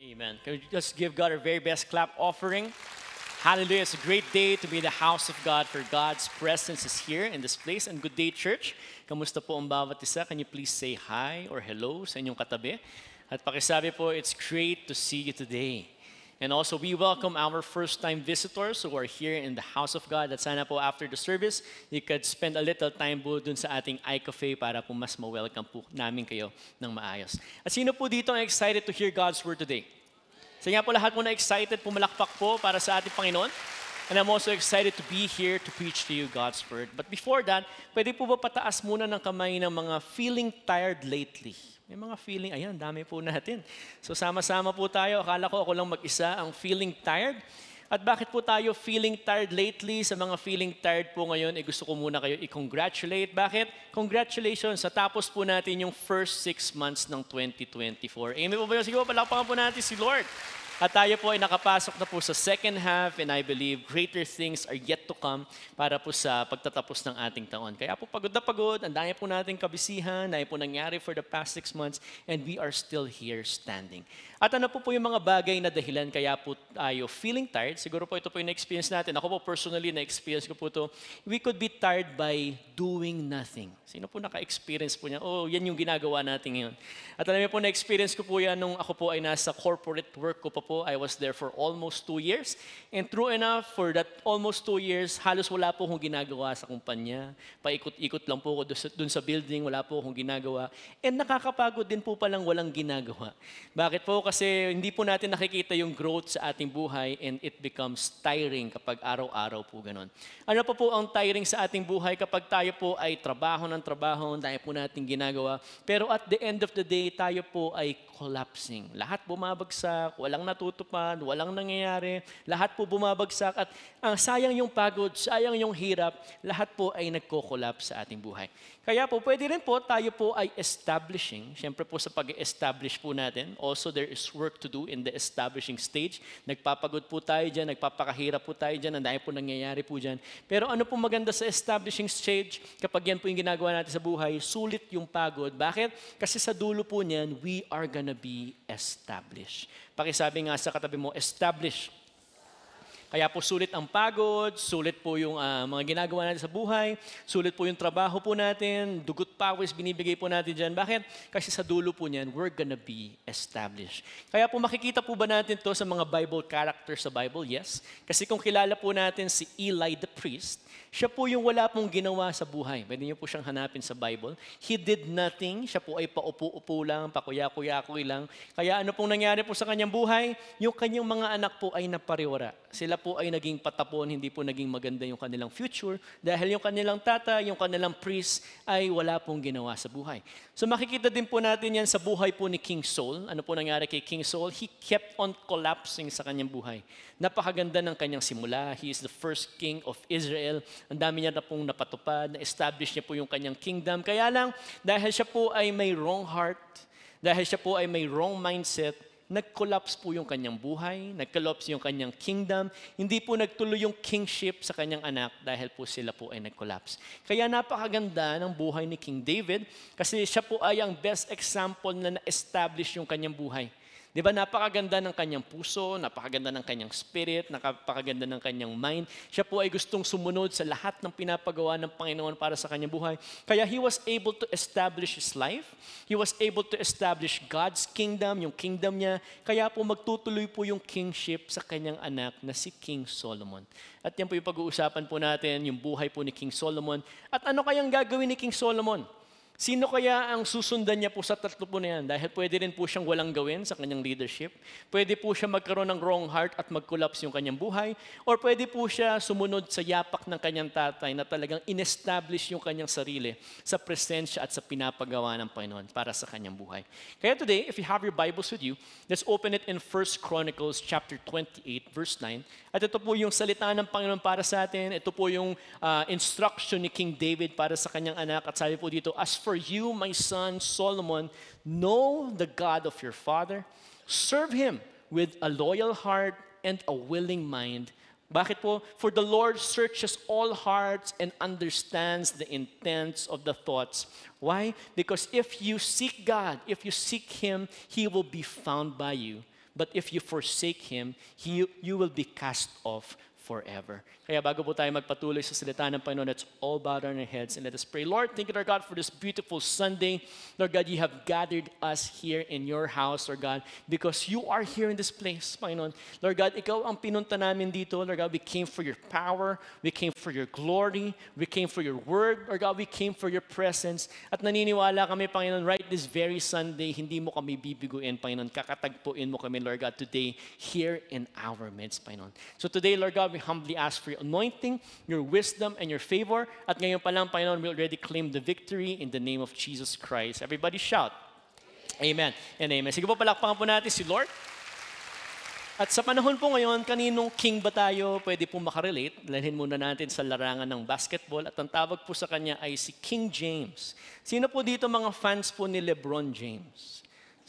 Amen. Can we just give God our very best clap offering? Hallelujah. It's a great day to be in the house of God for God's presence is here in this place. And good day, church. Kamusta po ang bawat isa? Can you please say hi or hello sa inyong katabi? At pakisabi po, it's great to see you today. And also, we welcome our first-time visitors who are here in the house of God. At sana po after the service, you could spend a little time po dun sa ating iCafe para po mas ma-welcome po namin kayo ng maayos. At sino po dito ang excited to hear God's Word today? Sa nga po lahat po na excited, pumalakpak po para sa ating Panginoon. And I'm also excited to be here to preach to you God's Word. But before that, pwede po ba pataas muna ng kamay ng mga feeling tired lately? May mga feeling, ayan, dami po natin. So sama-sama po tayo. Akala ko ako lang mag-isa ang feeling tired. At bakit po tayo feeling tired lately? Sa mga feeling tired po ngayon, eh gusto ko muna kayo i-congratulate. Bakit? Congratulations! Sa tapos po natin yung first six months ng 2024. Amen po ba yun? Sige po, palakpakan po natin si Lord. At tayo po ay nakapasok na po sa second half and I believe greater things are yet to come para po sa pagtatapos ng ating taon. Kaya po pagod na pagod, ang dami po nating kabisihan, dami po nangyari for the past six months and we are still here standing. At ano po po yung mga bagay na dahilan kaya po tayo feeling tired? Siguro po ito po yung na-experience natin. Ako po personally, na-experience ko po ito. We could be tired by doing nothing. Sino po naka-experience po niya? Oh, yan yung ginagawa natin ngayon. At alam niyo po, na-experience ko po yan nung ako po ay nasa corporate work ko po. I was there for almost two years. And true enough, for that almost two years, halos wala po akong ginagawa sa kumpanya. Paikot-ikot lang po ako dun sa, building, wala po akong ginagawa. And nakakapagod din po palang walang ginagawa. Bakit po? Kasi hindi po natin nakikita yung growth sa ating buhay and it becomes tiring kapag araw-araw po ganun. Ano pa po ang tiring sa ating buhay kapag tayo po ay trabaho ng trabaho, tayo po natin ginagawa. Pero at the end of the day, tayo po ay collapsing. Lahat bumabagsak, walang natutupad, walang nangyayari, lahat po bumabagsak at ang sayang yung pagod, sayang yung hirap, lahat po ay nagko-collapse sa ating buhay. Kaya po, pwede rin po, tayo po ay establishing. Siyempre po sa pag-establish po natin, also there is work to do in the establishing stage. Nagpapagod po tayo dyan, nagpapakahirap po tayo dyan, ang dahil po nangyayari po dyan. Pero ano po maganda sa establishing stage, kapag yan po yung ginagawa natin sa buhay, sulit yung pagod. Bakit? Kasi sa dulo po niyan, we are gonna be established. Pakisabi nga sa katabi mo, establish kaya po sulit ang pagod, sulit po yung uh, mga ginagawa natin sa buhay, sulit po yung trabaho po natin, dugot pawis binibigay po natin dyan. Bakit? Kasi sa dulo po niyan, we're gonna be established. Kaya po makikita po ba natin to sa mga Bible characters sa Bible? Yes. Kasi kung kilala po natin si Eli the priest, siya po yung wala pong ginawa sa buhay. Pwede niyo po siyang hanapin sa Bible. He did nothing. Siya po ay paupo-upo lang, pakuya-kuya-kuy lang. Kaya ano pong nangyari po sa kanyang buhay? Yung kanyang mga anak po ay napariwara. Sila po ay naging patapon, hindi po naging maganda yung kanilang future dahil yung kanilang tata, yung kanilang priest ay wala pong ginawa sa buhay. So makikita din po natin yan sa buhay po ni King Saul. Ano po nangyari kay King Saul? He kept on collapsing sa kanyang buhay. Napakaganda ng kanyang simula. He is the first king of Israel. Ang dami niya na pong napatupad, na-establish niya po yung kanyang kingdom. Kaya lang, dahil siya po ay may wrong heart, dahil siya po ay may wrong mindset, nag-collapse po yung kanyang buhay, nag-collapse yung kanyang kingdom, hindi po nagtuloy yung kingship sa kanyang anak dahil po sila po ay nag-collapse. Kaya napakaganda ng buhay ni King David kasi siya po ay ang best example na na-establish yung kanyang buhay. Di ba, napakaganda ng kanyang puso, napakaganda ng kanyang spirit, napakaganda ng kanyang mind. Siya po ay gustong sumunod sa lahat ng pinapagawa ng Panginoon para sa kanyang buhay. Kaya he was able to establish his life. He was able to establish God's kingdom, yung kingdom niya. Kaya po magtutuloy po yung kingship sa kanyang anak na si King Solomon. At yan po yung pag-uusapan po natin, yung buhay po ni King Solomon. At ano kayang gagawin ni King Solomon? Sino kaya ang susundan niya po sa tatlo po na yan? Dahil pwede rin po siyang walang gawin sa kanyang leadership. Pwede po siya magkaroon ng wrong heart at mag-collapse yung kanyang buhay. Or pwede po siya sumunod sa yapak ng kanyang tatay na talagang in-establish yung kanyang sarili sa presensya at sa pinapagawa ng Panginoon para sa kanyang buhay. Kaya today, if you have your Bibles with you, let's open it in 1 Chronicles chapter 28, verse 9. At ito po yung salita ng Panginoon para sa atin. Ito po yung uh, instruction ni King David para sa kanyang anak. At sabi po dito, As for you, my son Solomon, know the God of your father, serve him with a loyal heart and a willing mind. Bakit po? For the Lord searches all hearts and understands the intents of the thoughts. Why? Because if you seek God, if you seek Him, He will be found by you. But if you forsake Him, he, you will be cast off forever. Kaya bago po tayo magpatuloy sa salita ng Panginoon, let's all bow down our heads and let us pray. Lord, thank you, Lord God, for this beautiful Sunday. Lord God, you have gathered us here in your house, Lord God, because you are here in this place, Panginoon. Lord God, ikaw ang pinunta namin dito. Lord God, we came for your power. We came for your glory. We came for your word. Lord God, we came for your presence. At naniniwala kami, Panginoon, right this very Sunday, hindi mo kami bibiguin, Panginoon. Kakatagpuin mo kami, Lord God, today here in our midst, Panginoon. So today, Lord God, we humbly ask for your anointing, your wisdom, and your favor. At ngayon pa lang, Panginoon, we already claim the victory in the name of Jesus Christ. Everybody shout. Amen and amen. Sige po, palakpakan po natin si Lord. At sa panahon po ngayon, kaninong king ba tayo pwede po makarelate? Dalhin muna natin sa larangan ng basketball at ang tawag po sa kanya ay si King James. Sino po dito mga fans po ni LeBron James?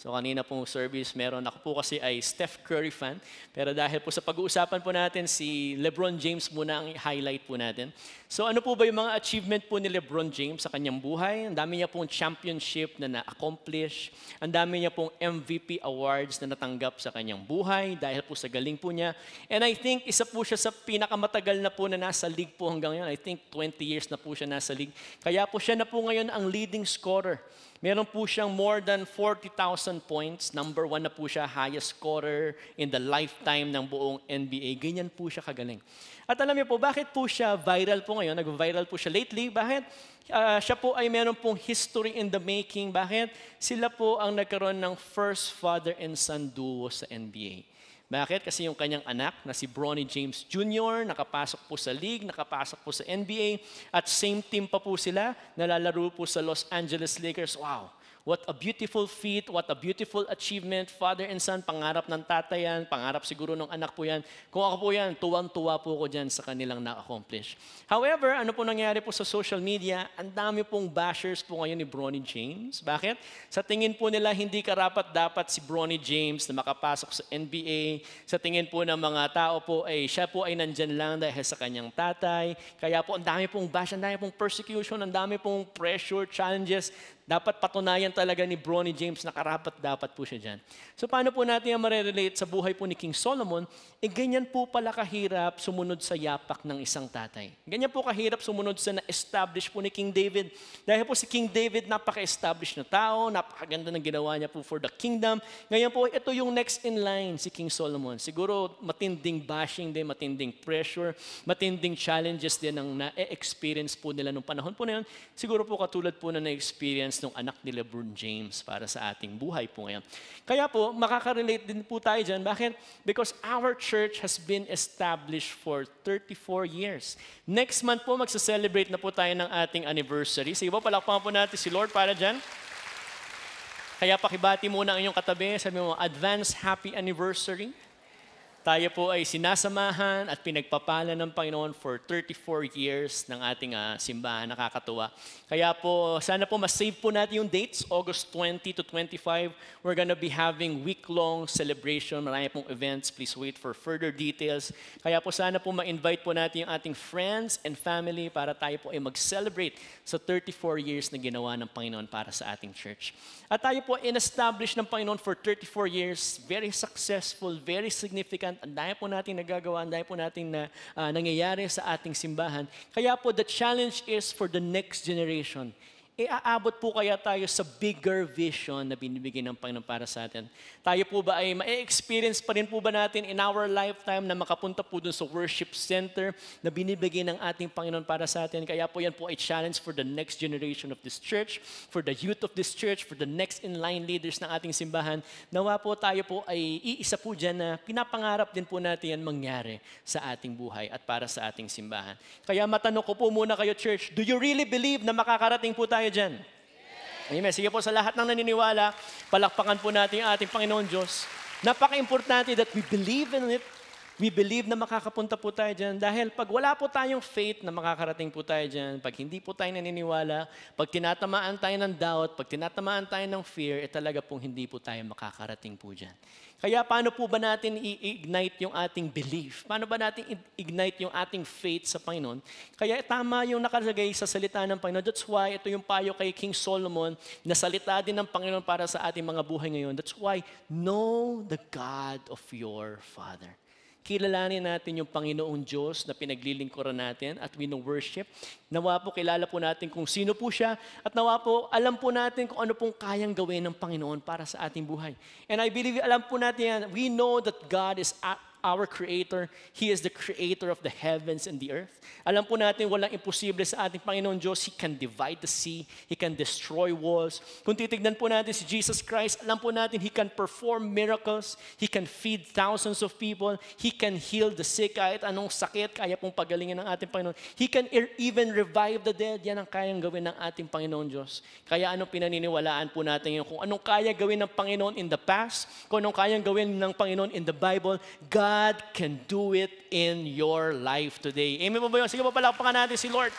So kanina pong service, meron ako po kasi ay Steph Curry fan. Pero dahil po sa pag-uusapan po natin, si LeBron James muna ang highlight po natin. So ano po ba yung mga achievement po ni LeBron James sa kanyang buhay? Ang dami niya pong championship na na-accomplish. Ang dami niya pong MVP awards na natanggap sa kanyang buhay dahil po sa galing po niya. And I think isa po siya sa pinakamatagal na po na nasa league po hanggang ngayon. I think 20 years na po siya nasa league. Kaya po siya na po ngayon ang leading scorer Meron po siyang more than 40,000 points. Number one na po siya, highest scorer in the lifetime ng buong NBA. Ganyan po siya kagaling. At alam niyo po, bakit po siya viral po ngayon? Nag-viral po siya lately. Bakit? Uh, siya po ay meron pong history in the making. Bakit? Sila po ang nagkaroon ng first father and son duo sa NBA. Bakit? Kasi yung kanyang anak na si Bronny James Jr. nakapasok po sa league, nakapasok po sa NBA, at same team pa po sila, nalalaro po sa Los Angeles Lakers. Wow! What a beautiful feat, what a beautiful achievement. Father and son, pangarap ng tatay yan, pangarap siguro ng anak po yan. Kung ako po yan, tuwang-tuwa po ko dyan sa kanilang na-accomplish. However, ano po nangyari po sa social media, ang dami pong bashers po ngayon ni Bronny James. Bakit? Sa tingin po nila, hindi karapat dapat si Bronny James na makapasok sa NBA. Sa tingin po ng mga tao po, ay siya po ay nandyan lang dahil sa kanyang tatay. Kaya po, ang dami pong bash, ang dami pong persecution, ang dami pong pressure, challenges dapat patunayan talaga ni Bronny James na karapat dapat po siya dyan. So paano po natin yung marerelate sa buhay po ni King Solomon? E ganyan po pala kahirap sumunod sa yapak ng isang tatay. Ganyan po kahirap sumunod sa na-establish po ni King David. Dahil po si King David napaka-establish na tao, napakaganda ng ginawa niya po for the kingdom. Ngayon po, ito yung next in line si King Solomon. Siguro matinding bashing din, matinding pressure, matinding challenges din ang na-experience po nila nung panahon po na yun. Siguro po katulad po na na-experience ng anak ni LeBron James para sa ating buhay po ngayon. Kaya po, makaka-relate din po tayo dyan. Bakit? Because our church has been established for 34 years. Next month po, magsa-celebrate na po tayo ng ating anniversary. Sige po, palakpakan po natin si Lord para dyan. Kaya pakibati muna ang inyong katabi. Sabi mo, advance happy anniversary. Tayo po ay sinasamahan at pinagpapala ng Panginoon for 34 years ng ating uh, simbahan. Nakakatuwa. Kaya po, sana po mas-save po natin yung dates, August 20 to 25. We're gonna be having week-long celebration. Marami pong events. Please wait for further details. Kaya po sana po ma-invite po natin yung ating friends and family para tayo po ay mag-celebrate sa 34 years na ginawa ng Panginoon para sa ating church. At tayo po in-establish ng Panginoon for 34 years. Very successful, very significant significant. Ang dami po natin nagagawa, ang dami po natin na uh, nangyayari sa ating simbahan. Kaya po, the challenge is for the next generation e aabot po kaya tayo sa bigger vision na binibigay ng Panginoon para sa atin? Tayo po ba ay ma-experience pa rin po ba natin in our lifetime na makapunta po dun sa worship center na binibigay ng ating Panginoon para sa atin? Kaya po yan po ay challenge for the next generation of this church, for the youth of this church, for the next in-line leaders ng ating simbahan. Nawa po tayo po ay iisa po dyan na pinapangarap din po natin yan mangyari sa ating buhay at para sa ating simbahan. Kaya matanong ko po muna kayo, church, do you really believe na makakarating po tayo dyan? Amen. Sige po sa lahat ng naniniwala, palakpakan po natin ating Panginoon Diyos. Napaka-importante that we believe in it, We believe na makakapunta po tayo dyan dahil pag wala po tayong faith na makakarating po tayo dyan, pag hindi po tayo naniniwala, pag tinatamaan tayo ng doubt, pag tinatamaan tayo ng fear, eh talaga pong hindi po tayo makakarating po dyan. Kaya paano po ba natin i-ignite yung ating belief? Paano ba natin i-ignite yung ating faith sa Panginoon? Kaya tama yung nakalagay sa salita ng Panginoon. That's why ito yung payo kay King Solomon na salita din ng Panginoon para sa ating mga buhay ngayon. That's why know the God of your Father kilalanin natin yung Panginoong Diyos na pinaglilingkuran natin at wino-worship. Nawa po kilala po natin kung sino po siya at nawa po alam po natin kung ano pong kayang gawin ng Panginoon para sa ating buhay. And I believe alam po natin yan, we know that God is our Creator. He is the Creator of the heavens and the earth. Alam po natin, walang imposible sa ating Panginoon Diyos. He can divide the sea. He can destroy walls. Kung titignan po natin si Jesus Christ, alam po natin, He can perform miracles. He can feed thousands of people. He can heal the sick. Kahit anong sakit, kaya pong pagalingin ng ating Panginoon. He can even revive the dead. Yan ang kayang gawin ng ating Panginoon Diyos. Kaya anong pinaniniwalaan po natin yun? Kung anong kaya gawin ng Panginoon in the past, kung anong kayang gawin ng Panginoon in the Bible, God God can do it in your life today. Amen mo ba yun? Sige pa palakpakan natin si Lord.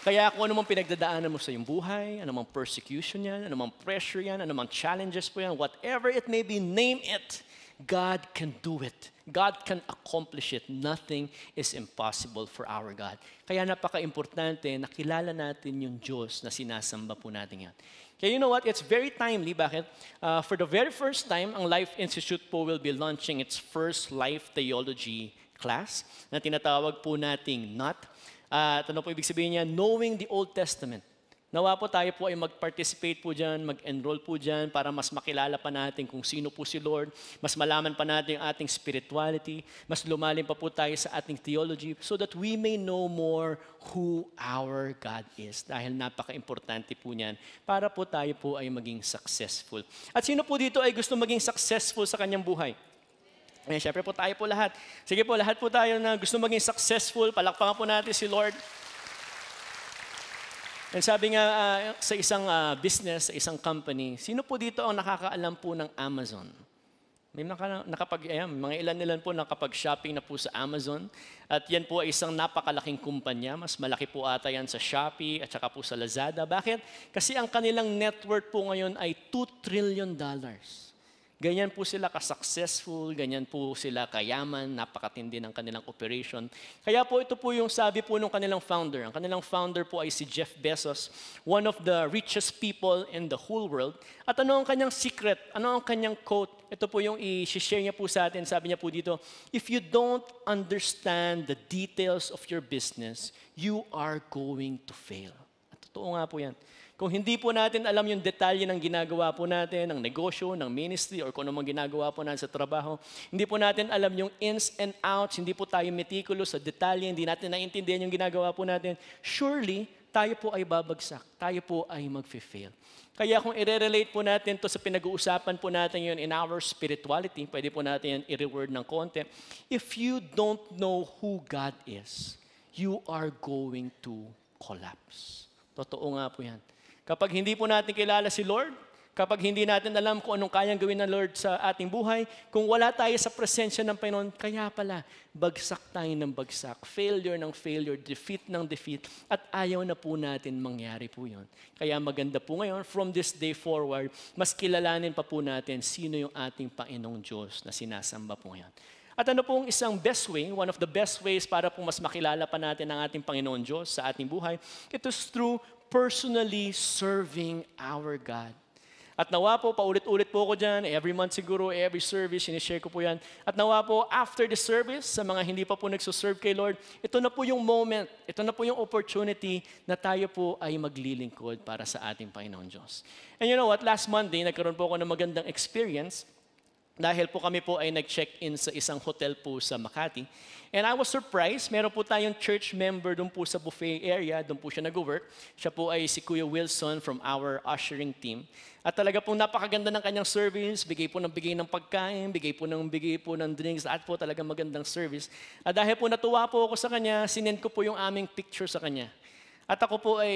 Kaya kung anumang pinagdadaanan mo sa iyong buhay, anumang persecution yan, anumang pressure yan, anumang challenges po yan, whatever it may be, name it. God can do it. God can accomplish it. Nothing is impossible for our God. Kaya napaka-importante na kilala natin yung Diyos na sinasamba po natin yan. Kaya you know what? It's very timely. Bakit? Uh, for the very first time, ang Life Institute po will be launching its first Life Theology class na tinatawag po nating NOT. Uh, ano po ibig sabihin niya? Knowing the Old Testament. Nawa po tayo po ay mag-participate po dyan, mag-enroll po dyan para mas makilala pa natin kung sino po si Lord, mas malaman pa natin ang ating spirituality, mas lumalim pa po tayo sa ating theology so that we may know more who our God is. Dahil napaka-importante po niyan para po tayo po ay maging successful. At sino po dito ay gusto maging successful sa kanyang buhay? Eh, syempre po tayo po lahat. Sige po, lahat po tayo na gusto maging successful. Palakpakan po natin si Lord. And sabi nga uh, sa isang uh, business, sa isang company, sino po dito ang nakakaalam po ng Amazon? May naka, nakapag, ayan, mga ilan nilan po nakapag-shopping na po sa Amazon. At yan po ay isang napakalaking kumpanya. Mas malaki po ata yan sa Shopee at saka po sa Lazada. Bakit? Kasi ang kanilang net worth po ngayon ay 2 trillion dollars. Ganyan po sila ka-successful, ganyan po sila kayaman, napakatindi ng kanilang operation. Kaya po ito po yung sabi po ng kanilang founder. Ang kanilang founder po ay si Jeff Bezos, one of the richest people in the whole world. At ano ang kanyang secret? Ano ang kanyang quote? Ito po yung i-share niya po sa atin. Sabi niya po dito, If you don't understand the details of your business, you are going to fail. At totoo nga po yan. Kung hindi po natin alam yung detalye ng ginagawa po natin, ng negosyo, ng ministry, or kung ano ginagawa po natin sa trabaho, hindi po natin alam yung ins and outs, hindi po tayo meticulous sa detalye, hindi natin naintindihan yung ginagawa po natin, surely, tayo po ay babagsak. Tayo po ay mag-fail. Kaya kung i-relate po natin to sa pinag-uusapan po natin yun in our spirituality, pwede po natin yan i-reword ng konti. If you don't know who God is, you are going to collapse. Totoo nga po yan. Kapag hindi po natin kilala si Lord, kapag hindi natin alam kung anong kayang gawin ng Lord sa ating buhay, kung wala tayo sa presensya ng Panginoon, kaya pala, bagsak tayo ng bagsak, failure ng failure, defeat ng defeat, at ayaw na po natin mangyari po yon. Kaya maganda po ngayon, from this day forward, mas kilalanin pa po natin sino yung ating Panginoong Diyos na sinasamba po ngayon. At ano pong isang best way, one of the best ways para po mas makilala pa natin ang ating Panginoon Diyos sa ating buhay, it is through personally serving our God. At nawa po, paulit-ulit po ko dyan, every month siguro, every service, sinishare ko po yan. At nawa po, after the service, sa mga hindi pa po nagsuserve kay Lord, ito na po yung moment, ito na po yung opportunity na tayo po ay maglilingkod para sa ating Panginoon Diyos. And you know what, last Monday, nagkaroon po ako ng magandang experience dahil po kami po ay nag-check-in sa isang hotel po sa Makati. And I was surprised, meron po tayong church member doon po sa buffet area, doon po siya nag-work. Siya po ay si Kuya Wilson from our ushering team. At talaga pong napakaganda ng kanyang service, bigay po ng bigay ng pagkain, bigay po ng bigay po ng drinks, at po talaga magandang service. At dahil po natuwa po ako sa kanya, sinend ko po yung aming picture sa kanya. At ako po ay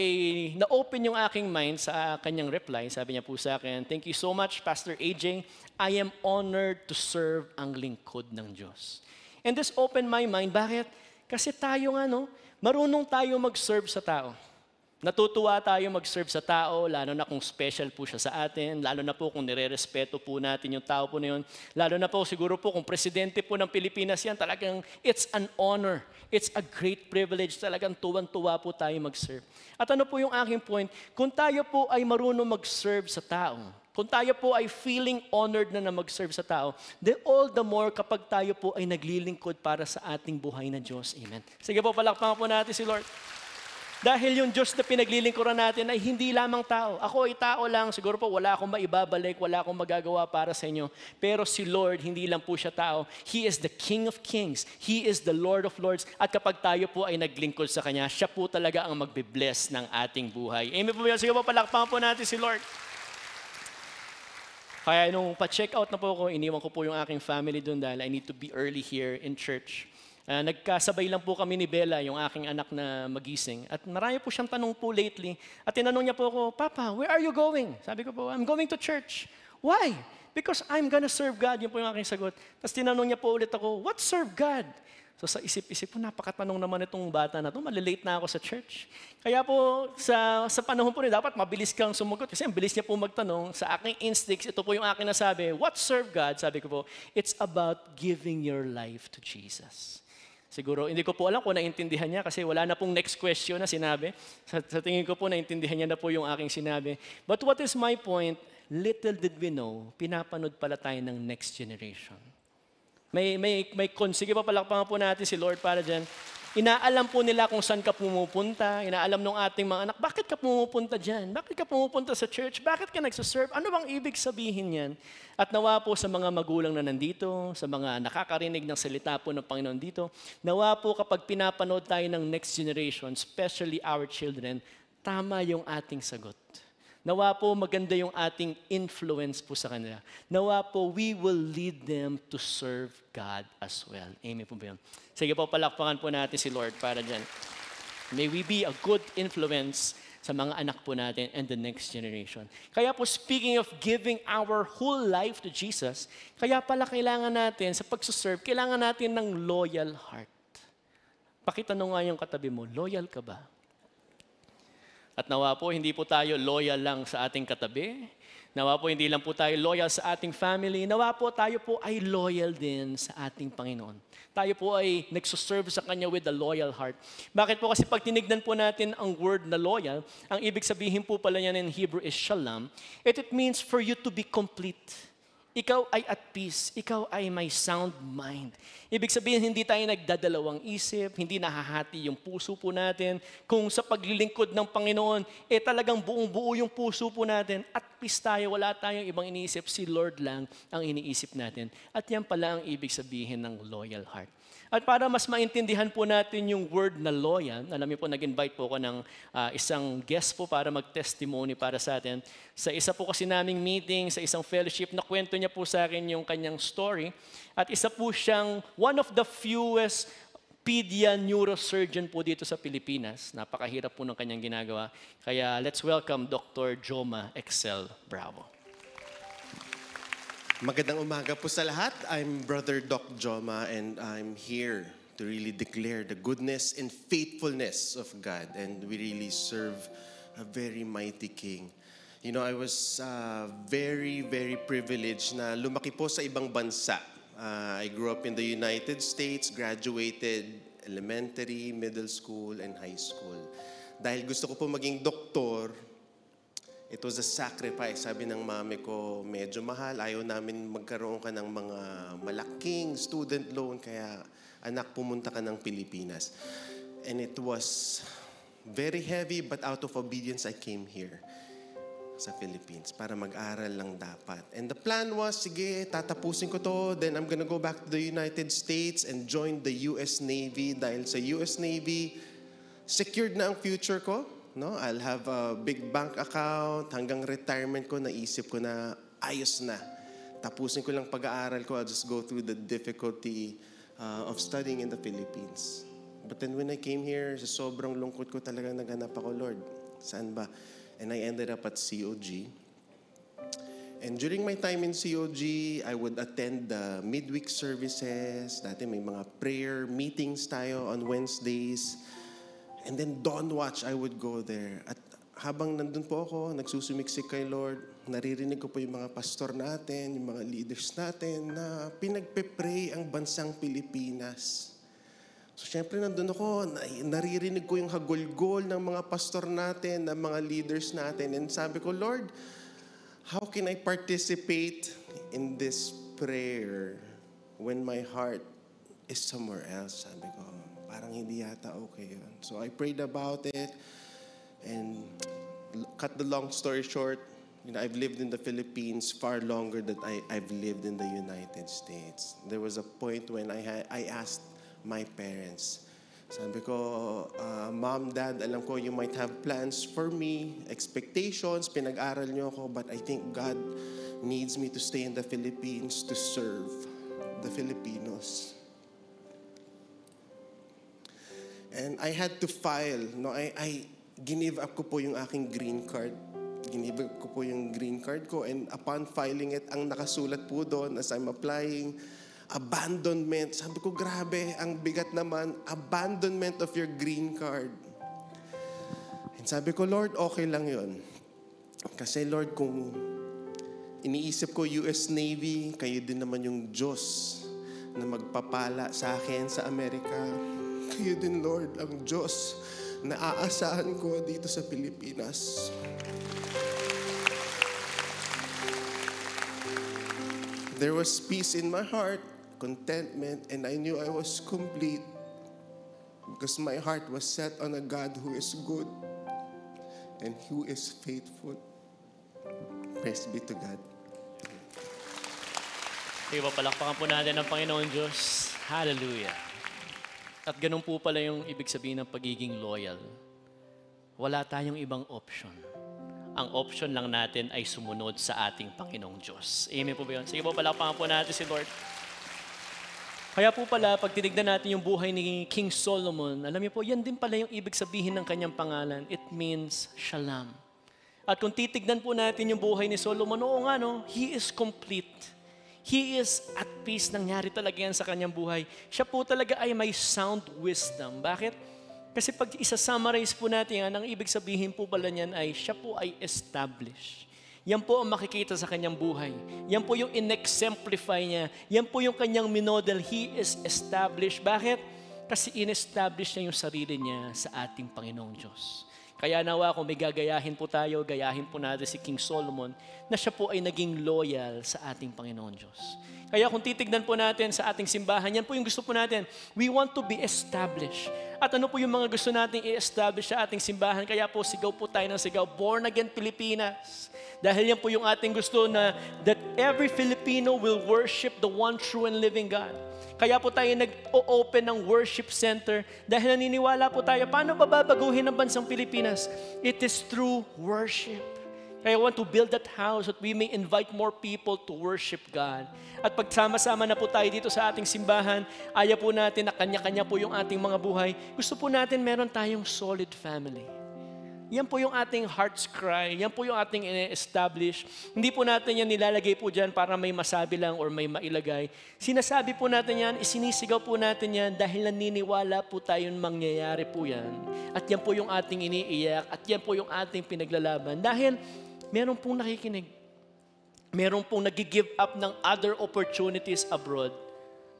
na-open yung aking mind sa kanyang reply. Sabi niya po sa akin, Thank you so much, Pastor AJ. I am honored to serve ang lingkod ng Diyos. And this opened my mind. Bakit? Kasi tayo nga, no? Marunong tayo mag-serve sa tao. Natutuwa tayo mag-serve sa tao, lalo na kung special po siya sa atin, lalo na po kung nire-respeto po natin yung tao po na yun, lalo na po siguro po kung presidente po ng Pilipinas yan, talagang it's an honor, it's a great privilege, talagang tuwan-tuwa po tayo mag-serve. At ano po yung aking point? Kung tayo po ay marunong mag-serve sa tao, kung tayo po ay feeling honored na na mag-serve sa tao, then all the more kapag tayo po ay naglilingkod para sa ating buhay na Diyos. Amen. Sige po, palakpakan po natin si Lord. Dahil yung Diyos na pinaglilingkuran natin ay hindi lamang tao. Ako ay tao lang, siguro po wala akong maibabalik, wala akong magagawa para sa inyo. Pero si Lord, hindi lang po siya tao. He is the King of Kings. He is the Lord of Lords. At kapag tayo po ay naglingkod sa Kanya, siya po talaga ang magbe-bless ng ating buhay. Amen po ba? Sige po, palakpakan po natin si Lord. Kaya nung pa-check out na po ako, iniwan ko po yung aking family doon dahil I need to be early here in church. Uh, nagkasabay lang po kami ni Bella, yung aking anak na magising. At marami po siyang tanong po lately. At tinanong niya po ako, Papa, where are you going? Sabi ko po, I'm going to church. Why? Because I'm gonna serve God. Yun po yung aking sagot. Tapos tinanong niya po ulit ako, what serve God? So sa isip-isip po, napakatanong naman itong bata na to, malilate na ako sa church. Kaya po, sa, sa panahon po niya, dapat mabilis kang sumagot. Kasi ang bilis niya po magtanong. Sa aking instincts, ito po yung aking nasabi, what serve God? Sabi ko po, it's about giving your life to Jesus. Siguro, hindi ko po alam kung naintindihan niya kasi wala na pong next question na sinabi. Sa, sa tingin ko po, naintindihan niya na po yung aking sinabi. But what is my point? Little did we know, pinapanood pala tayo ng next generation. May, may, may, sige pa palakpakan po natin si Lord para dyan. Inaalam po nila kung saan ka pumupunta. Inaalam ng ating mga anak, bakit ka pumupunta dyan? Bakit ka pumupunta sa church? Bakit ka nagsaserve? Ano bang ibig sabihin yan? At nawa po sa mga magulang na nandito, sa mga nakakarinig ng salita po ng Panginoon dito, nawa po kapag pinapanood tayo ng next generation, especially our children, tama yung ating sagot. Nawa po maganda yung ating influence po sa kanila. Nawa po we will lead them to serve God as well. Amen po ba yun? Sige po, palakpakan po natin si Lord para dyan. May we be a good influence sa mga anak po natin and the next generation. Kaya po, speaking of giving our whole life to Jesus, kaya pala kailangan natin, sa pagsuserve, kailangan natin ng loyal heart. Pakitanong nga yung katabi mo, loyal ka ba? At nawa po, hindi po tayo loyal lang sa ating katabi. Nawa po, hindi lang po tayo loyal sa ating family. Nawa po, tayo po ay loyal din sa ating Panginoon. Tayo po ay nagsuserve sa Kanya with a loyal heart. Bakit po? Kasi pag tinignan po natin ang word na loyal, ang ibig sabihin po pala niyan in Hebrew is shalom. It, it means for you to be complete ikaw ay at peace, ikaw ay may sound mind. Ibig sabihin, hindi tayo nagdadalawang isip, hindi nahahati yung puso po natin. Kung sa paglilingkod ng Panginoon, eh talagang buong-buo yung puso po natin. At peace tayo, wala tayong ibang iniisip, si Lord lang ang iniisip natin. At yan pala ang ibig sabihin ng loyal heart. At para mas maintindihan po natin yung word na loyal, alam niyo po, nag-invite po ako ng uh, isang guest po para mag-testimony para sa atin. Sa isa po kasi naming meeting, sa isang fellowship, na kwento niya po sa akin yung kanyang story. At isa po siyang one of the fewest pedia neurosurgeon po dito sa Pilipinas. Napakahirap po ng kanyang ginagawa. Kaya let's welcome Dr. Joma Excel Bravo. Magandang umaga po sa lahat. I'm Brother Doc Joma and I'm here to really declare the goodness and faithfulness of God. And we really serve a very mighty King. You know, I was uh, very, very privileged na lumaki po sa ibang bansa. Uh, I grew up in the United States, graduated elementary, middle school, and high school. Dahil gusto ko po maging doktor, It was a sacrifice. Sabi ng mami ko, medyo mahal. Ayaw namin magkaroon ka ng mga malaking student loan. Kaya, anak, pumunta ka ng Pilipinas. And it was very heavy, but out of obedience, I came here sa Philippines para mag-aral lang dapat. And the plan was, sige, tatapusin ko to, then I'm gonna go back to the United States and join the US Navy dahil sa US Navy, secured na ang future ko no? I'll have a big bank account. Hanggang retirement ko, naisip ko na ayos na. Tapusin ko lang pag-aaral ko. I'll just go through the difficulty uh, of studying in the Philippines. But then when I came here, sa sobrang lungkot ko talaga naghanap ako, Lord, saan ba? And I ended up at COG. And during my time in COG, I would attend the midweek services. Dati may mga prayer meetings tayo on Wednesdays. And then dawn watch, I would go there. At habang nandun po ako, nagsusumiksik kay Lord, naririnig ko po yung mga pastor natin, yung mga leaders natin na pinagpe-pray ang bansang Pilipinas. So syempre nandun ako, na- naririnig ko yung hagulgol ng mga pastor natin, ng mga leaders natin. And sabi ko, Lord, how can I participate in this prayer when my heart is somewhere else? Sabi ko, parang hindi yata okay yun. So I prayed about it and cut the long story short, you know, I've lived in the Philippines far longer than I, I've lived in the United States. There was a point when I, had, I asked my parents, sabi ko, "Ah, Mom, Dad, alam ko you might have plans for me, expectations, pinag-aral niyo ako, but I think God needs me to stay in the Philippines to serve the Filipinos. And I had to file. No, I, I ginive up ko po yung aking green card. Ginive up ko po yung green card ko. And upon filing it, ang nakasulat po doon as I'm applying, abandonment. Sabi ko, grabe, ang bigat naman, abandonment of your green card. And sabi ko, Lord, okay lang yon. Kasi Lord, kung iniisip ko US Navy, kayo din naman yung Diyos na magpapala sa akin sa Amerika. Kayo din, Lord, ang Diyos na aasahan ko dito sa Pilipinas. There was peace in my heart, contentment, and I knew I was complete because my heart was set on a God who is good and who is faithful. Praise be to God. Okay, papalakpakan po natin ang Panginoon Diyos. Hallelujah. At ganun po pala yung ibig sabihin ng pagiging loyal. Wala tayong ibang option. Ang option lang natin ay sumunod sa ating Panginoong Diyos. Amen po ba yun? Sige po, palakpakan po natin si Lord. Kaya po pala, pag tinignan natin yung buhay ni King Solomon, alam niyo po, yan din pala yung ibig sabihin ng kanyang pangalan. It means shalom. At kung titignan po natin yung buhay ni Solomon, oo nga no, he is complete. He is at peace. Nangyari talaga yan sa kanyang buhay. Siya po talaga ay may sound wisdom. Bakit? Kasi pag isa-summarize po natin yan, ang ibig sabihin po pala niyan ay siya po ay established. Yan po ang makikita sa kanyang buhay. Yan po yung in-exemplify niya. Yan po yung kanyang minodel. He is established. Bakit? Kasi in-establish niya yung sarili niya sa ating Panginoong Diyos. Kaya nawa kung may gagayahin po tayo, gayahin po natin si King Solomon na siya po ay naging loyal sa ating Panginoon Diyos. Kaya kung titignan po natin sa ating simbahan, yan po yung gusto po natin. We want to be established. At ano po yung mga gusto nating i-establish sa ating simbahan? Kaya po sigaw po tayo ng sigaw, Born Again Pilipinas. Dahil yan po yung ating gusto na that every Filipino will worship the one true and living God. Kaya po tayo nag-open ng worship center dahil naniniwala po tayo, paano bababaguhin ang bansang Pilipinas? It is through worship. I want to build that house that we may invite more people to worship God. At pagsama-sama na po tayo dito sa ating simbahan, ayaw po natin na kanya-kanya po yung ating mga buhay. Gusto po natin meron tayong solid family. Yan po yung ating heart's cry. Yan po yung ating establish. Hindi po natin yan nilalagay po dyan para may masabi lang or may mailagay. Sinasabi po natin yan, isinisigaw po natin yan dahil naniniwala po tayong mangyayari po yan. At yan po yung ating iniiyak at yan po yung ating pinaglalaban. Dahil meron pong nakikinig. Meron pong nag-give up ng other opportunities abroad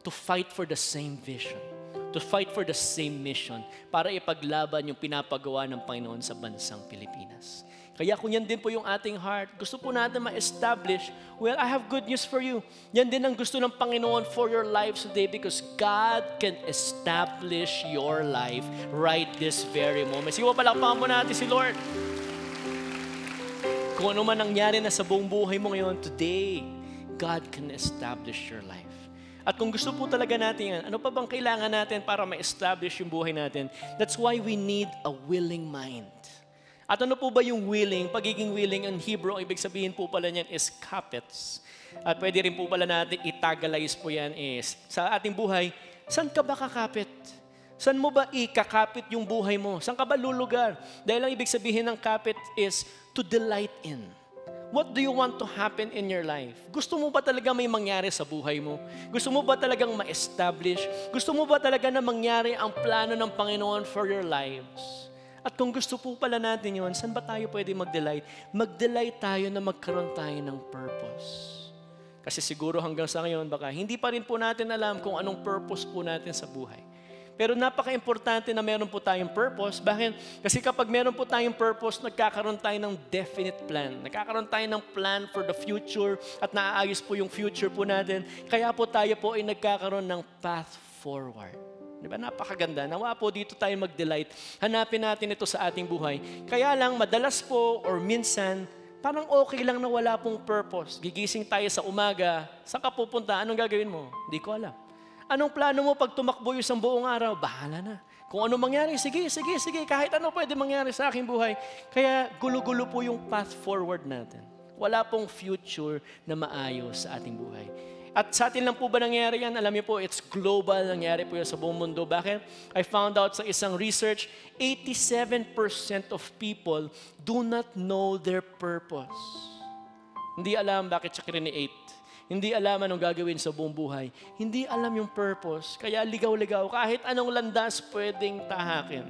to fight for the same vision to fight for the same mission para ipaglaban yung pinapagawa ng Panginoon sa bansang Pilipinas. Kaya kung yan din po yung ating heart, gusto po natin ma-establish, well, I have good news for you. Yan din ang gusto ng Panginoon for your lives today because God can establish your life right this very moment. Sige po, palakpakan mo natin si Lord. Kung ano man nangyari na sa buong buhay mo ngayon, today, God can establish your life. At kung gusto po talaga natin yan, ano pa bang kailangan natin para ma-establish yung buhay natin? That's why we need a willing mind. At ano po ba yung willing? Pagiging willing in Hebrew, ibig sabihin po pala niyan is kapets. At pwede rin po pala natin itagalize po yan is, sa ating buhay, saan ka ba kakapit? Saan mo ba ikakapit yung buhay mo? Saan ka ba lulugar? Dahil ang ibig sabihin ng kapit is to delight in. What do you want to happen in your life? Gusto mo ba talaga may mangyari sa buhay mo? Gusto mo ba talagang ma-establish? Gusto mo ba talaga na mangyari ang plano ng Panginoon for your lives? At kung gusto po pala natin yun, saan ba tayo pwede mag-delight? Mag-delight tayo na magkaroon tayo ng purpose. Kasi siguro hanggang sa ngayon, baka hindi pa rin po natin alam kung anong purpose po natin sa buhay. Pero napaka-importante na meron po tayong purpose. Bakit? Kasi kapag meron po tayong purpose, nagkakaroon tayo ng definite plan. Nagkakaroon tayo ng plan for the future at naaayos po yung future po natin. Kaya po tayo po ay nagkakaroon ng path forward. Di ba? Napakaganda. Nawa po dito tayo mag-delight. Hanapin natin ito sa ating buhay. Kaya lang, madalas po or minsan, parang okay lang na wala pong purpose. Gigising tayo sa umaga, saan ka? Anong gagawin mo? Hindi ko alam. Anong plano mo pag tumakbo isang buong araw? Bahala na. Kung ano mangyari, sige, sige, sige. Kahit ano pwede mangyari sa aking buhay. Kaya gulo-gulo po yung path forward natin. Wala pong future na maayos sa ating buhay. At sa atin lang po ba nangyari yan? Alam niyo po, it's global. Nangyari po yan sa buong mundo. Bakit? I found out sa isang research, 87% of people do not know their purpose. Hindi alam bakit siya kirinate. Hindi alam anong gagawin sa buong buhay. Hindi alam yung purpose. Kaya ligaw-ligaw. Kahit anong landas pwedeng tahakin.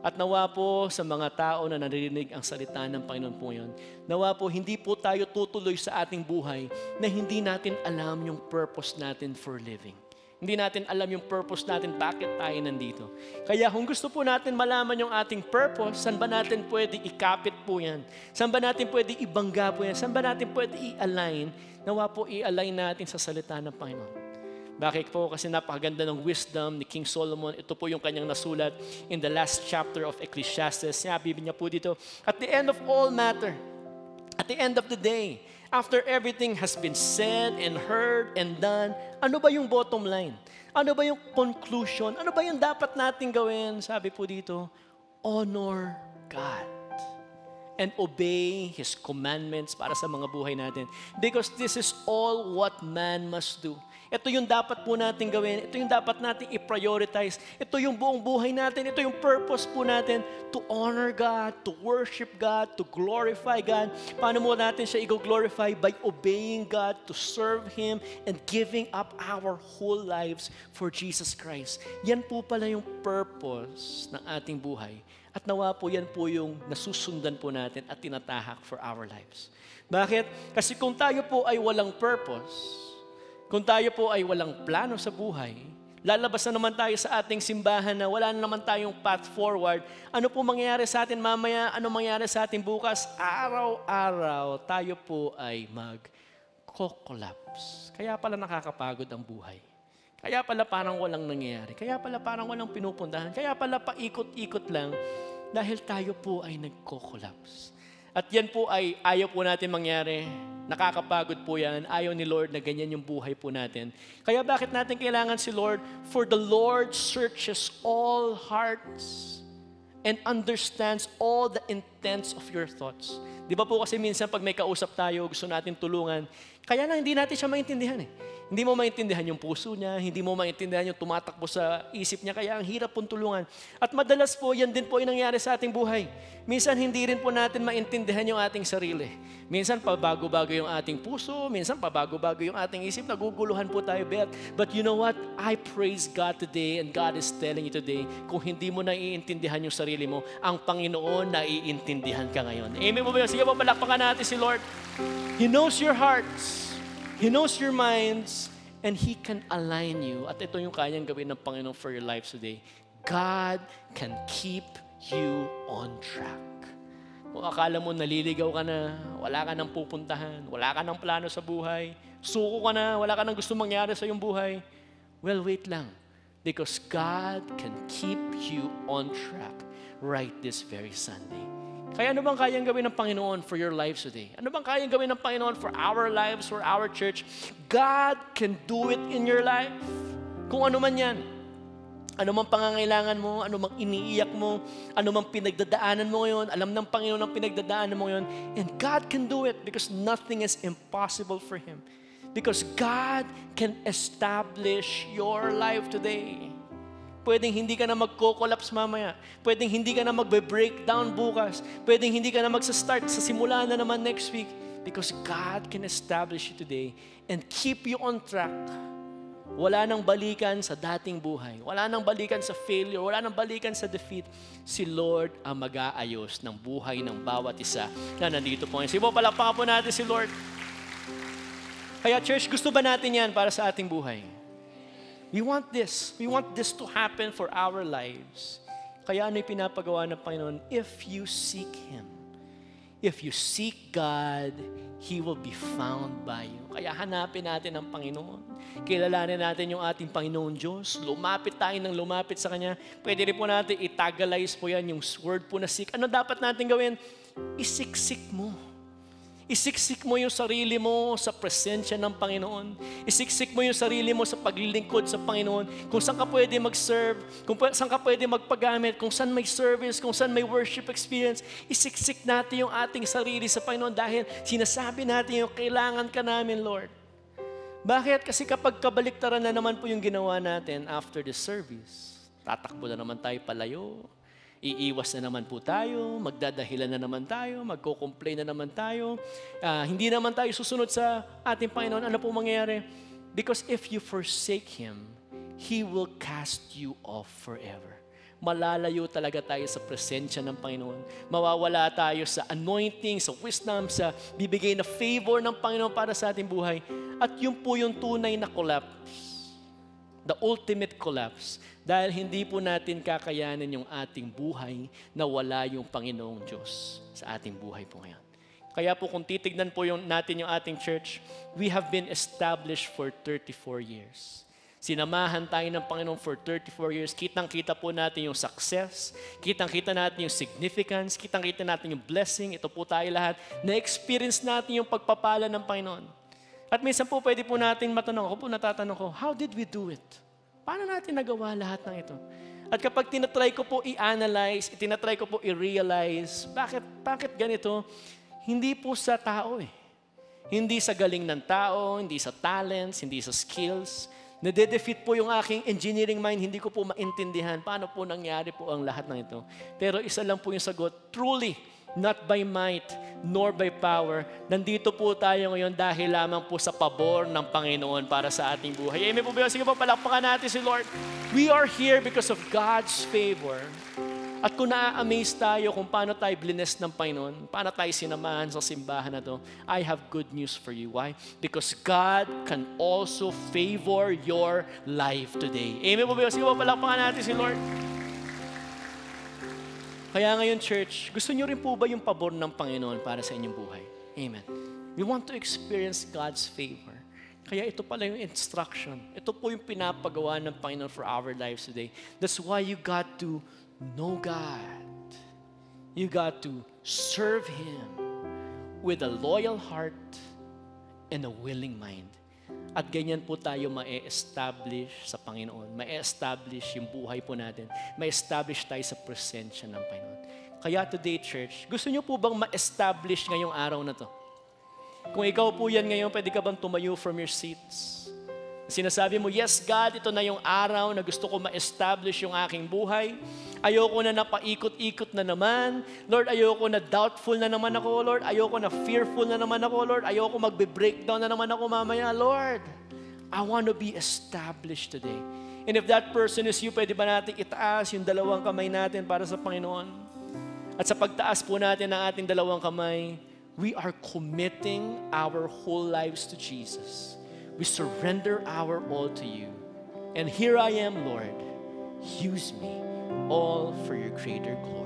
At nawa po sa mga tao na naririnig ang salita ng Panginoon po yun, nawa po hindi po tayo tutuloy sa ating buhay na hindi natin alam yung purpose natin for living. Hindi natin alam yung purpose natin, bakit tayo nandito. Kaya kung gusto po natin malaman yung ating purpose, saan ba natin pwede ikapit po yan? Saan ba natin pwede ibangga po yan? Saan ba natin pwede i-align? Nawa po i-align natin sa salita ng Panginoon. Bakit po? Kasi napakaganda ng wisdom ni King Solomon. Ito po yung kanyang nasulat in the last chapter of Ecclesiastes. Sabi niya po dito, At the end of all matter, at the end of the day, after everything has been said and heard and done, ano ba yung bottom line? Ano ba yung conclusion? Ano ba yung dapat natin gawin? Sabi po dito, honor God and obey His commandments para sa mga buhay natin. Because this is all what man must do. Ito yung dapat po natin gawin. Ito yung dapat natin i-prioritize. Ito yung buong buhay natin. Ito yung purpose po natin to honor God, to worship God, to glorify God. Paano mo natin siya i-glorify? By obeying God, to serve Him, and giving up our whole lives for Jesus Christ. Yan po pala yung purpose ng ating buhay. At nawa po yan po yung nasusundan po natin at tinatahak for our lives. Bakit? Kasi kung tayo po ay walang purpose, kung tayo po ay walang plano sa buhay, lalabas na naman tayo sa ating simbahan na wala na naman tayong path forward. Ano po mangyayari sa atin mamaya? Ano mangyayari sa atin bukas? Araw-araw tayo po ay mag-collapse. Kaya pala nakakapagod ang buhay. Kaya pala parang walang nangyayari. Kaya pala parang walang pinupuntahan. Kaya pala paikot-ikot lang dahil tayo po ay nagko-collapse. At yan po ay ayaw po natin mangyari. Nakakapagod po yan. Ayaw ni Lord na ganyan yung buhay po natin. Kaya bakit natin kailangan si Lord? For the Lord searches all hearts and understands all the intents of your thoughts. Di ba po kasi minsan pag may kausap tayo, gusto natin tulungan, kaya lang hindi natin siya maintindihan eh. Hindi mo maintindihan yung puso niya, hindi mo maintindihan yung tumatakbo sa isip niya, kaya ang hirap pong tulungan. At madalas po, yan din po yung nangyari sa ating buhay. Minsan hindi rin po natin maintindihan yung ating sarili. Minsan pabago-bago yung ating puso, minsan pabago-bago yung ating isip, naguguluhan po tayo. But, but you know what? I praise God today and God is telling you today, kung hindi mo naiintindihan yung sarili mo, ang Panginoon naiintindihan ka ngayon. Amen mo ba yun? Sige po, palakpakan natin si Lord. He knows your hearts. He knows your minds and He can align you. At ito yung kayang gawin ng Panginoon for your life today. God can keep you on track. Kung akala mo naliligaw ka na, wala ka nang pupuntahan, wala ka nang plano sa buhay, suko ka na, wala ka nang gusto mangyari sa iyong buhay, well, wait lang. Because God can keep you on track right this very Sunday. Kaya ano bang kayang gawin ng Panginoon for your lives today? Ano bang kayang gawin ng Panginoon for our lives, for our church? God can do it in your life. Kung ano man yan. Ano mang pangangailangan mo, ano mang iniiyak mo, ano mang pinagdadaanan mo ngayon, alam ng Panginoon ang pinagdadaanan mo ngayon, and God can do it because nothing is impossible for Him. Because God can establish your life today. Pwedeng hindi ka na magko-collapse mamaya. Pwedeng hindi ka na magbe-breakdown bukas. Pwedeng hindi ka na magsa-start sa simula na naman next week. Because God can establish you today and keep you on track. Wala nang balikan sa dating buhay. Wala nang balikan sa failure. Wala nang balikan sa defeat. Si Lord ang mag-aayos ng buhay ng bawat isa na nandito po. Sige po, palakpakan po natin si Lord. Kaya church, gusto ba natin yan para sa ating buhay? We want this. We want this to happen for our lives. Kaya ano yung pinapagawa ng Panginoon? If you seek Him, if you seek God, He will be found by you. Kaya hanapin natin ang Panginoon. Kilalanin natin yung ating Panginoon Diyos. Lumapit tayo ng lumapit sa Kanya. Pwede rin po natin itagalize po yan, yung word po na seek. Ano dapat natin gawin? Isiksik mo. Isiksik mo yung sarili mo sa presensya ng Panginoon. Isiksik mo yung sarili mo sa paglilingkod sa Panginoon. Kung saan ka pwede mag-serve, kung saan ka pwede magpagamit, kung saan may service, kung saan may worship experience. Isiksik natin yung ating sarili sa Panginoon dahil sinasabi natin yung kailangan ka namin, Lord. Bakit? Kasi kapag kabaliktaran na naman po yung ginawa natin after the service, tatakbo na naman tayo palayo, Iiwas na naman po tayo, magdadahilan na naman tayo, magko-complain na naman tayo. Uh, hindi naman tayo susunod sa ating Panginoon. Ano po mangyayari? Because if you forsake Him, He will cast you off forever. Malalayo talaga tayo sa presensya ng Panginoon. Mawawala tayo sa anointing, sa wisdom, sa bibigay na favor ng Panginoon para sa ating buhay. At yun po yung tunay na collapse. The ultimate collapse dahil hindi po natin kakayanin yung ating buhay na wala yung Panginoong Diyos sa ating buhay po ngayon. Kaya po kung titignan po yung, natin yung ating church, we have been established for 34 years. Sinamahan tayo ng Panginoon for 34 years. Kitang-kita po natin yung success. Kitang-kita natin yung significance. Kitang-kita natin yung blessing. Ito po tayo lahat. Na-experience natin yung pagpapala ng Panginoon. At minsan po pwede po natin matanong. Ako po natatanong ko, how did we do it? Paano natin nagawa lahat ng ito? At kapag tinatry ko po i-analyze, tinatry ko po i-realize, bakit, bakit ganito? Hindi po sa tao eh. Hindi sa galing ng tao, hindi sa talents, hindi sa skills. Nade-defeat po yung aking engineering mind, hindi ko po maintindihan paano po nangyari po ang lahat ng ito. Pero isa lang po yung sagot, truly, not by might, nor by power. Nandito po tayo ngayon dahil lamang po sa pabor ng Panginoon para sa ating buhay. Amen po ba? Sige po, palakpakan natin si Lord. We are here because of God's favor. At kung na-amaze tayo kung paano tayo blines ng Panginoon, paano tayo sinamahan sa simbahan na to, I have good news for you. Why? Because God can also favor your life today. Amen po ba? Sige po, palakpakan natin si Lord. Kaya ngayon, church, gusto niyo rin po ba yung pabor ng Panginoon para sa inyong buhay? Amen. We want to experience God's favor. Kaya ito pala yung instruction. Ito po yung pinapagawa ng Panginoon for our lives today. That's why you got to know God. You got to serve Him with a loyal heart and a willing mind. At ganyan po tayo ma-establish sa Panginoon. Ma-establish yung buhay po natin. Ma-establish tayo sa presensya ng Panginoon. Kaya today, church, gusto niyo po bang ma-establish ngayong araw na to? Kung ikaw po yan ngayon, pwede ka bang tumayo from your seats? Sinasabi mo, yes God, ito na yung araw na gusto ko ma-establish yung aking buhay. Ayoko na napaikot-ikot na naman. Lord, ayoko na doubtful na naman ako, Lord. Ayoko na fearful na naman ako, Lord. Ayoko magbe-breakdown na naman ako mamaya, Lord. I want to be established today. And if that person is you, pwede ba natin itaas yung dalawang kamay natin para sa Panginoon? At sa pagtaas po natin ng ating dalawang kamay, we are committing our whole lives to Jesus. We surrender our all to you. And here I am, Lord. Use me all for your greater glory.